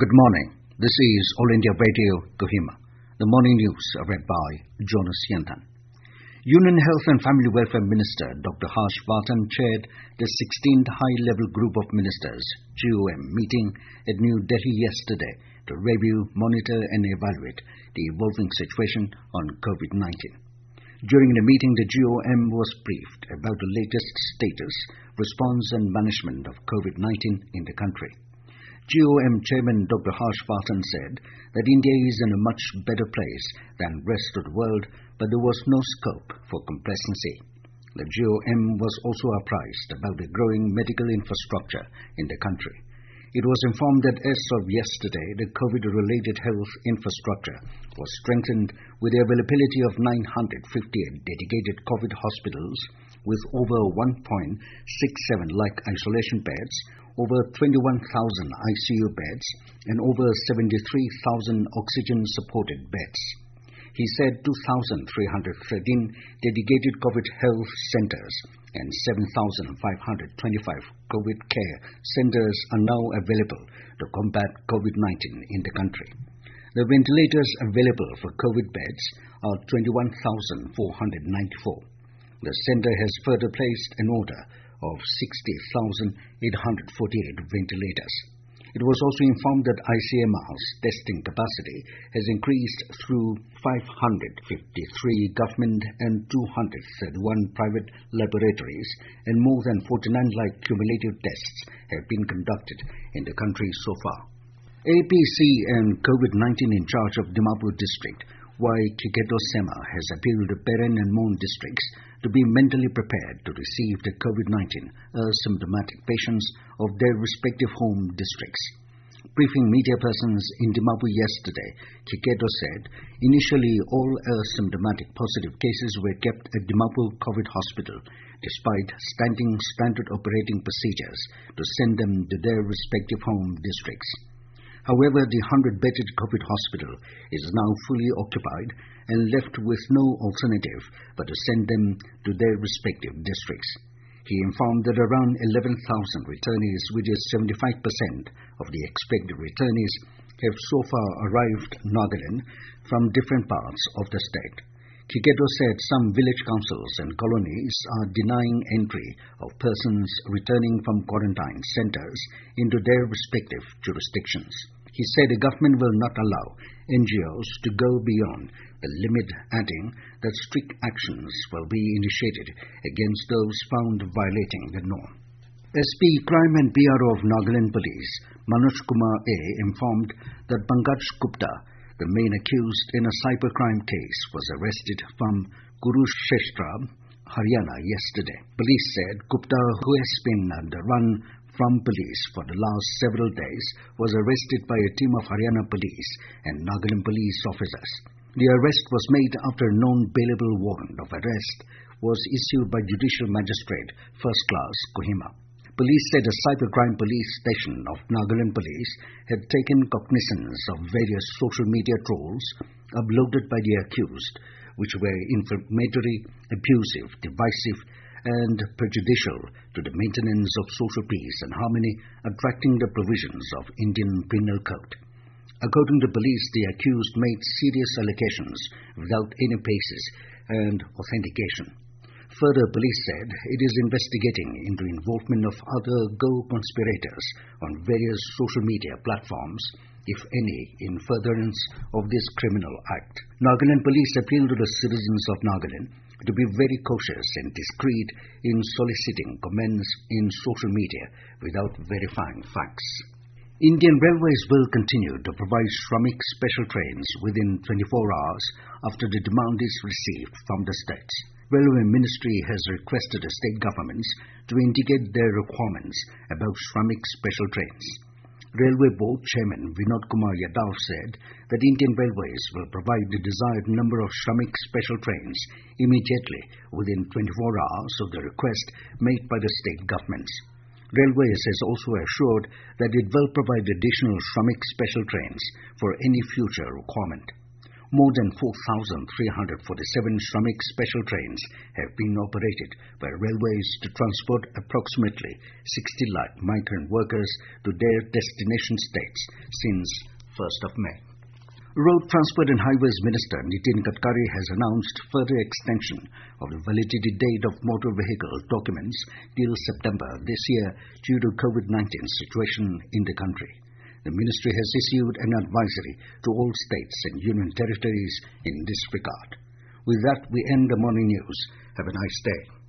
Good morning. This is All India Radio, Kohima. The morning news uh, read by Jonas Yantan. Union Health and Family Welfare Minister Dr. Harsh Vardhan chaired the 16th High-Level Group of Ministers GOM meeting at New Delhi yesterday to review, monitor and evaluate the evolving situation on COVID-19. During the meeting, the GOM was briefed about the latest status, response and management of COVID-19 in the country. GOM Chairman Dr. Harsh Vardhan said that India is in a much better place than rest of the world, but there was no scope for complacency. The GOM was also apprised about the growing medical infrastructure in the country. It was informed that as of yesterday, the COVID-related health infrastructure was strengthened with the availability of 958 dedicated COVID hospitals with over 1.67 lakh isolation beds, over 21,000 ICU beds, and over 73,000 oxygen-supported beds. He said 2,313 dedicated COVID health centers and 7,525 COVID care centers are now available to combat COVID-19 in the country. The ventilators available for COVID beds are 21,494. The center has further placed an order of 60,848 ventilators. It was also informed that ICMR's testing capacity has increased through 553 government and 231 private laboratories, and more than 49 lakh cumulative tests have been conducted in the country so far. APC and COVID-19 in charge of Dimapur district, Y. Kikheto Sema, has appealed to Peren and Mon districts to be mentally prepared to receive the COVID-19 asymptomatic patients of their respective home districts. Briefing media persons in Dimapur yesterday, Kikheto said initially all asymptomatic positive cases were kept at Dimapur COVID Hospital despite standing standard operating procedures to send them to their respective home districts. However, the 100-bedded COVID hospital is now fully occupied and left with no alternative but to send them to their respective districts. He informed that around 11,000 returnees, which is 75% of the expected returnees, have so far arrived Nagaland from different parts of the state. Kikheto said some village councils and colonies are denying entry of persons returning from quarantine centers into their respective jurisdictions. He said the government will not allow NGOs to go beyond the limit, adding that strict actions will be initiated against those found violating the norm. SP Crime and PRO of Nagaland Police, Manoj Kumar A, informed that Pankaj Gupta, the main accused in a cybercrime case, was arrested from Kurukshetra, Haryana yesterday. Police said Gupta, who has been the run from police for the last several days, was arrested by a team of Haryana police and Nagaland police officers. The arrest was made after a non-bailable warrant of arrest was issued by Judicial Magistrate First Class Kohima. Police said a cybercrime police station of Nagaland Police had taken cognizance of various social media trolls uploaded by the accused, which were inflammatory, abusive, divisive, and prejudicial to the maintenance of social peace and harmony, attracting the provisions of Indian Penal Code. According to police, the accused made serious allegations without any basis and authentication. Further, police said it is investigating into involvement of other Go conspirators on various social media platforms, if any, in furtherance of this criminal act. Nagaland police appeal to the citizens of Nagaland to be very cautious and discreet in soliciting comments in social media without verifying facts. Indian Railways will continue to provide Shramik special trains within 24 hours after the demand is received from the states. Railway Ministry has requested the state governments to indicate their requirements about Shramik special trains. Railway Board Chairman Vinod Kumar Yadav said that Indian Railways will provide the desired number of Shramik special trains immediately within 24 hours of the request made by the state governments. Railways has also assured that it will provide additional Shramik special trains for any future requirement. More than 4,347 Shramik special trains have been operated by railways to transport approximately 60 lakh migrant workers to their destination states since 1st of May. Road Transport and Highways Minister Nitin Gadkari has announced further extension of the validity date of motor vehicle documents till September this year due to COVID-19 situation in the country. The ministry has issued an advisory to all states and union territories in this regard. With that, we end the morning news. Have a nice day.